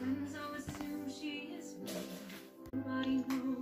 friends always assume she is me. Nobody knows.